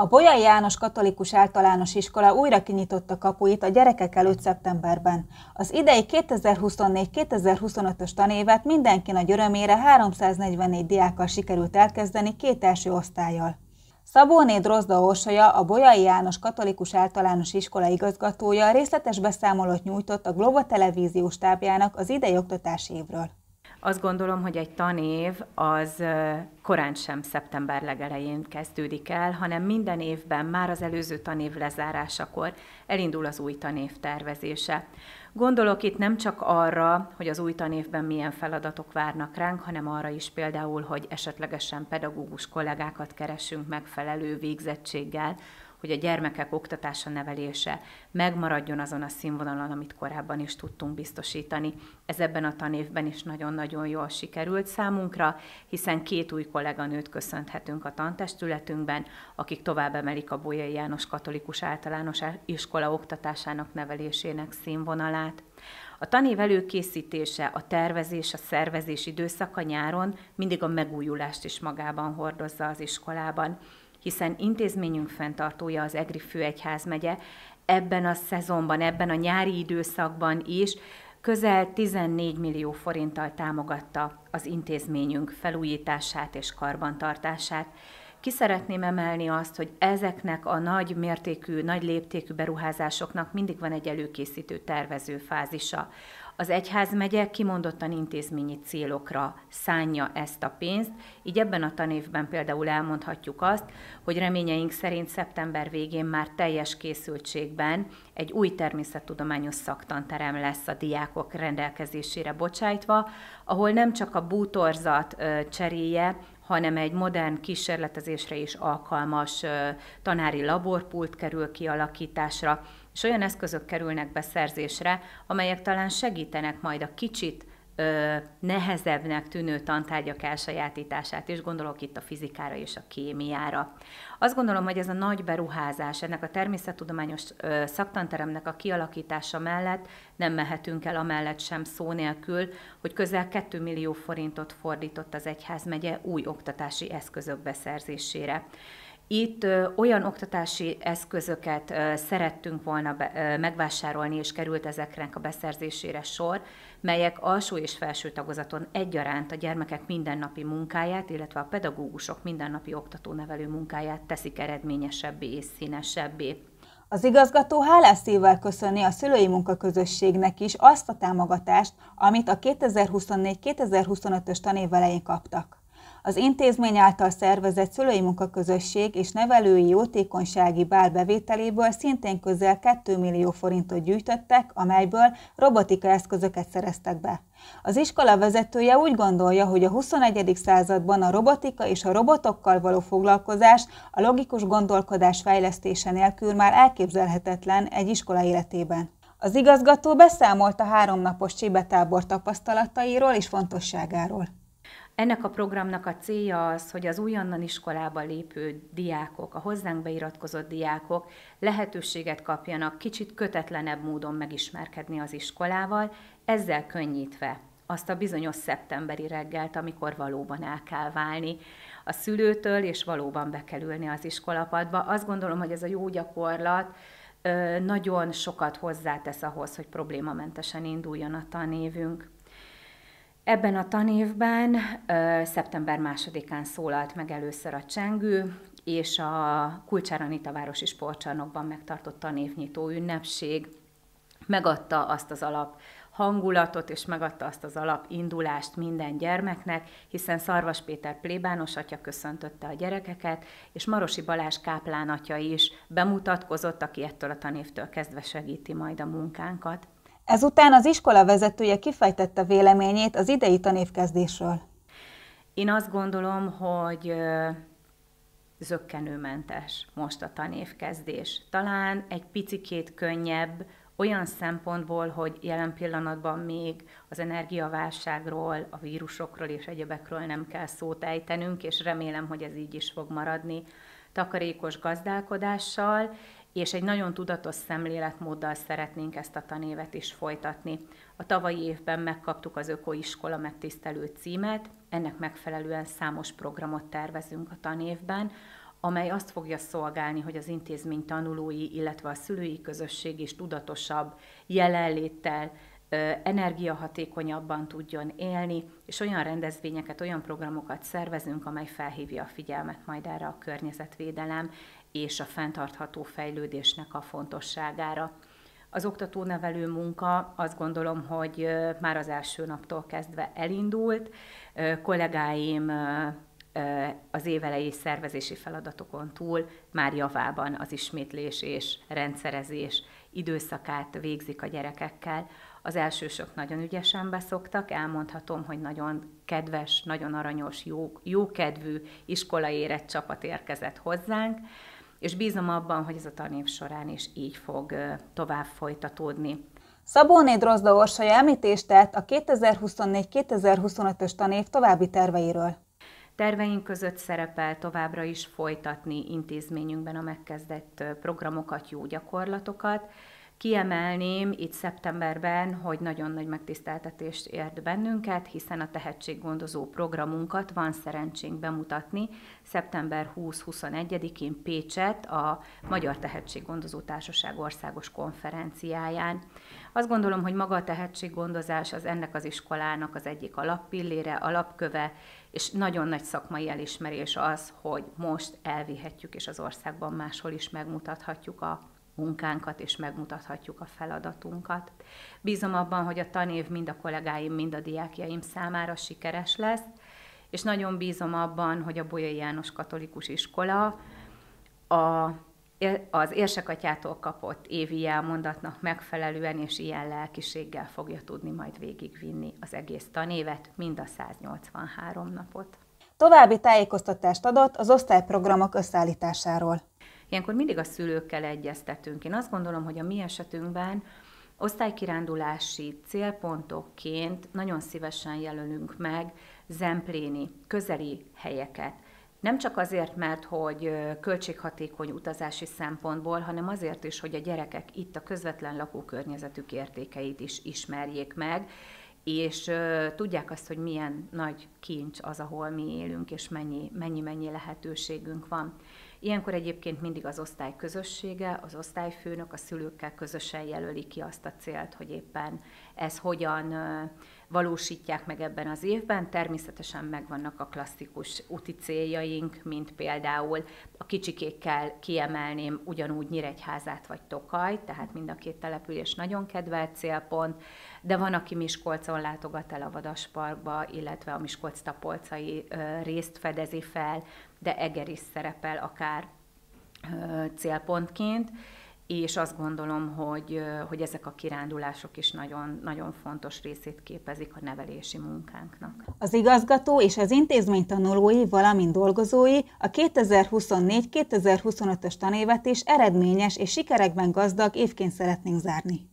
A Bolyai János Katolikus Általános Iskola újra kinyitotta kapuit a gyerekek előtt szeptemberben. Az idei 2024-2025-ös tanévet mindenki nagy örömére 344 diákkal sikerült elkezdeni két első osztályjal. Szabóné Drozda Orsolya, a Bolyai János Katolikus Általános Iskola igazgatója részletes beszámolót nyújtott a Globo Televíziós tábjának az idei oktatási évről. Azt gondolom, hogy egy tanév az korán sem szeptember legelején kezdődik el, hanem minden évben, már az előző tanév lezárásakor elindul az új tanév tervezése. Gondolok itt nem csak arra, hogy az új tanévben milyen feladatok várnak ránk, hanem arra is például, hogy esetlegesen pedagógus kollégákat keresünk megfelelő végzettséggel, hogy a gyermekek oktatása, nevelése megmaradjon azon a színvonalon, amit korábban is tudtunk biztosítani. Ez ebben a tanévben is nagyon-nagyon jól sikerült számunkra, hiszen két új kolléganőt köszönhetünk a tantestületünkben, akik tovább emelik a Bolyai János Katolikus Általános Iskola oktatásának nevelésének színvonalát. A tanév előkészítése, a tervezés, a szervezés időszaka nyáron mindig a megújulást is magában hordozza az iskolában hiszen intézményünk fenntartója az Egri Főegyházmegye ebben a szezonban, ebben a nyári időszakban is közel 14 millió forinttal támogatta az intézményünk felújítását és karbantartását. Ki szeretném emelni azt, hogy ezeknek a nagy mértékű, nagy léptékű beruházásoknak mindig van egy előkészítő tervező fázisa. Az egyházmegye kimondottan intézményi célokra szánja ezt a pénzt, így ebben a tanévben például elmondhatjuk azt, hogy reményeink szerint szeptember végén már teljes készültségben egy új természettudományos szaktanterem lesz a diákok rendelkezésére bocsájtva, ahol nem csak a bútorzat cseréje, hanem egy modern kísérletezésre is alkalmas tanári laborpult kerül kialakításra, és olyan eszközök kerülnek beszerzésre, amelyek talán segítenek majd a kicsit nehezebbnek tűnő tantárgyak elsajátítását, és gondolok itt a fizikára és a kémiára. Azt gondolom, hogy ez a nagy beruházás, ennek a természettudományos szaktanteremnek a kialakítása mellett nem mehetünk el amellett sem szó nélkül, hogy közel 2 millió forintot fordított az Egyházmegye új oktatási eszközök beszerzésére. Itt olyan oktatási eszközöket szerettünk volna megvásárolni, és került ezeknek a beszerzésére sor, melyek alsó és felső tagozaton egyaránt a gyermekek mindennapi munkáját, illetve a pedagógusok mindennapi oktató-nevelő munkáját teszik eredményesebbé és színesebbé. Az igazgató hálás szívvel köszöni a szülői munkaközösségnek is azt a támogatást, amit a 2024-2025-ös tanév elején kaptak. Az intézmény által szervezett szülői munkaközösség és nevelői jótékonysági bál bevételéből szintén közel 2 millió forintot gyűjtöttek, amelyből robotika eszközöket szereztek be. Az iskola vezetője úgy gondolja, hogy a 21. században a robotika és a robotokkal való foglalkozás a logikus gondolkodás fejlesztése nélkül már elképzelhetetlen egy iskola életében. Az igazgató beszámolt a háromnapos csibetábor tapasztalatairól és fontosságáról. Ennek a programnak a célja az, hogy az újonnan iskolába lépő diákok, a hozzánk beiratkozott diákok lehetőséget kapjanak kicsit kötetlenebb módon megismerkedni az iskolával, ezzel könnyítve azt a bizonyos szeptemberi reggelt, amikor valóban el kell válni a szülőtől, és valóban be kell ülni az iskolapadba. Azt gondolom, hogy ez a jó gyakorlat nagyon sokat hozzátesz ahhoz, hogy problémamentesen induljon a tanévünk. Ebben a tanévben szeptember másodikán szólalt meg először a csengő, és a Kulcsár városi sportcsarnokban megtartott tanévnyitó ünnepség megadta azt az alap hangulatot, és megadta azt az alap indulást minden gyermeknek, hiszen Szarvas Péter plébános atya köszöntötte a gyerekeket, és Marosi Balázs káplán atya is bemutatkozott, aki ettől a tanévtől kezdve segíti majd a munkánkat. Ezután az iskola vezetője kifejtette véleményét az idei tanévkezdésről. Én azt gondolom, hogy zöggenőmentes most a tanévkezdés. Talán egy picikét könnyebb, olyan szempontból, hogy jelen pillanatban még az energiaválságról, a vírusokról és egyebekről nem kell szót ejtenünk, és remélem, hogy ez így is fog maradni takarékos gazdálkodással, és egy nagyon tudatos szemléletmóddal szeretnénk ezt a tanévet is folytatni. A tavalyi évben megkaptuk az Ökoiskola megtisztelő címet, ennek megfelelően számos programot tervezünk a tanévben, amely azt fogja szolgálni, hogy az intézmény tanulói, illetve a szülői közösség is tudatosabb jelenléttel, energiahatékonyabban tudjon élni, és olyan rendezvényeket, olyan programokat szervezünk, amely felhívja a figyelmet majd erre a környezetvédelem és a fenntartható fejlődésnek a fontosságára. Az oktatónevelő munka azt gondolom, hogy már az első naptól kezdve elindult. Kollégáim az évelei szervezési feladatokon túl már javában az ismétlés és rendszerezés időszakát végzik a gyerekekkel. Az elsősök nagyon ügyesen beszoktak, elmondhatom, hogy nagyon kedves, nagyon aranyos, jó, jókedvű, iskolaérett csapat érkezett hozzánk, és bízom abban, hogy ez a tanév során is így fog tovább folytatódni. Szabóné Drozda Orsolya említést tett a 2024-2025-ös tanév további terveiről. Terveink között szerepel továbbra is folytatni intézményünkben a megkezdett programokat, jó gyakorlatokat, Kiemelném itt szeptemberben, hogy nagyon nagy megtiszteltetést ért bennünket, hiszen a tehetséggondozó programunkat van szerencsénk bemutatni szeptember 20-21-én Pécset a Magyar Tehetséggondozó Társaság országos konferenciáján. Azt gondolom, hogy maga a tehetséggondozás az ennek az iskolának az egyik alappillére, alapköve, és nagyon nagy szakmai elismerés az, hogy most elvihetjük, és az országban máshol is megmutathatjuk a munkánkat, és megmutathatjuk a feladatunkat. Bízom abban, hogy a tanév mind a kollégáim, mind a diákjaim számára sikeres lesz, és nagyon bízom abban, hogy a Bolyai János Katolikus Iskola a, az érsekatyától kapott évi jelmondatnak megfelelően és ilyen lelkiséggel fogja tudni majd végigvinni az egész tanévet, mind a 183 napot. További tájékoztatást adott az osztályprogramok összeállításáról. Ilyenkor mindig a szülőkkel egyeztetünk. Én azt gondolom, hogy a mi esetünkben osztálykirándulási célpontokként nagyon szívesen jelölünk meg zempléni, közeli helyeket. Nem csak azért, mert hogy költséghatékony utazási szempontból, hanem azért is, hogy a gyerekek itt a közvetlen lakókörnyezetük értékeit is ismerjék meg, és tudják azt, hogy milyen nagy kincs az, ahol mi élünk, és mennyi, mennyi, mennyi lehetőségünk van. Ilyenkor egyébként mindig az osztály közössége, az osztályfőnök a szülőkkel közösen jelöli ki azt a célt, hogy éppen ez hogyan valósítják meg ebben az évben. Természetesen megvannak a klasszikus úti céljaink, mint például a kicsikékkel kiemelném ugyanúgy Nyíregyházát vagy Tokaj, tehát mind a két település nagyon kedvelt célpont, de van, aki Miskolcon látogat el a Vadasparkba, illetve a Miskolc-Tapolcai részt fedezi fel, de Eger is szerepel akár célpontként, és azt gondolom, hogy, hogy ezek a kirándulások is nagyon, nagyon fontos részét képezik a nevelési munkánknak. Az igazgató és az intézmény tanulói, valamint dolgozói a 2024-2025-ös tanévet is eredményes és sikerekben gazdag évként szeretnénk zárni.